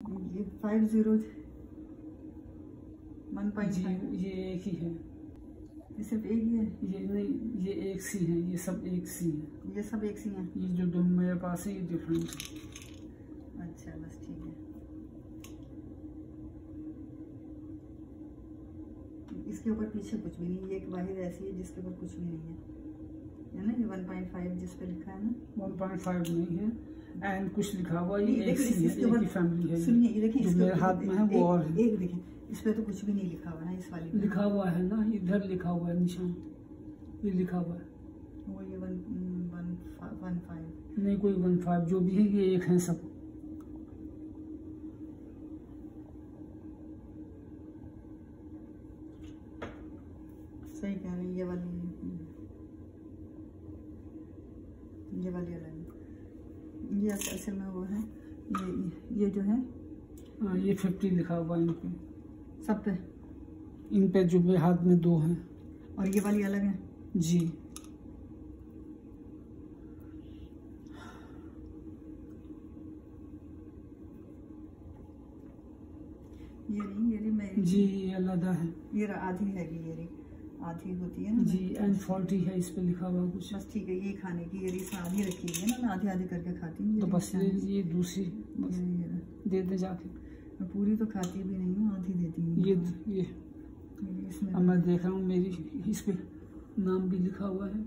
ये five zero one point ये एक ही है। ये सिर्फ़ एक ही है? ये नहीं ये एक सी है ये सब एक सी है। ये सब एक सी हैं? ये जो दो मेरे पास है ये डिफरेंट अच्छा बस ठीक है। इसके ऊपर पीछे कुछ भी नहीं ये एक वाहिद ऐसी है जिसके ऊपर कुछ भी नहीं है। है ना ये वन पॉइंट फाइव जिस पे लिखा है ना? वन पॉइंट फाइव नहीं है। एंड कुछ लिखा हुआ ये एक देखिए, सी है ही फैमिली है। सुनिए ये देखिए जो मेरे हाथ में है वो और एक देखिए इस पे तो कुछ भी नहीं लिखा हुआ ना इस वाली पे। लिखा हुआ है ना इधर लिखा हुआ है निशान। ये लिखा हुआ है। वो ये वन वन वन फाइव। नहीं कोई वन फाइव जो भी है ये एक है सब। सही कह रहे हैं ये वाली ये वाली अलग है। ये असल में वो है। ये ये जो है। हाँ ये फिफ्टी लिखा हुआ है इन पे सब पे? इन पे जो मेरे हाथ में दो हैं। और ये वाली अलग है? जी। ये नहीं ये नहीं मैं जी ये अलहदा है। ये आधी हैगी ये रही। आधी होती है ना जी एंड फॉल्टी है इस पे लिखा हुआ कुछ। बस ठीक है ये खाने की ये इसमें आधी रखी है ना मैं आधी आधी करके खाती हूँ तो बस ये ये दूसरी बस। दे दे जाके। मैं पूरी तो खाती भी नहीं हूँ आधी देती हूँ। ये ये। ये इसमें अब मैं देख रहा हूँ मेरी इस पे नाम भी लिखा हुआ है।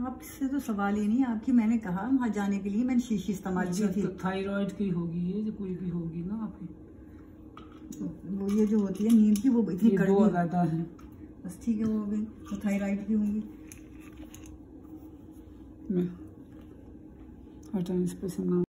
आपसे तो सवाल ही नहीं आपकी मैंने कहा वहाँ जाने के लिए मैंने शीशी इस्तेमाल की थी। तो थायराइड की होगी ये जो कोई भी होगी ना आपकी। वो ये जो होती है नींद की वो इतनी कड़ी हो कड़वी अलहदा है। बस ठीक है वो हो गई। तो थायराइड की होंगी। हर हटा इस पे से नाम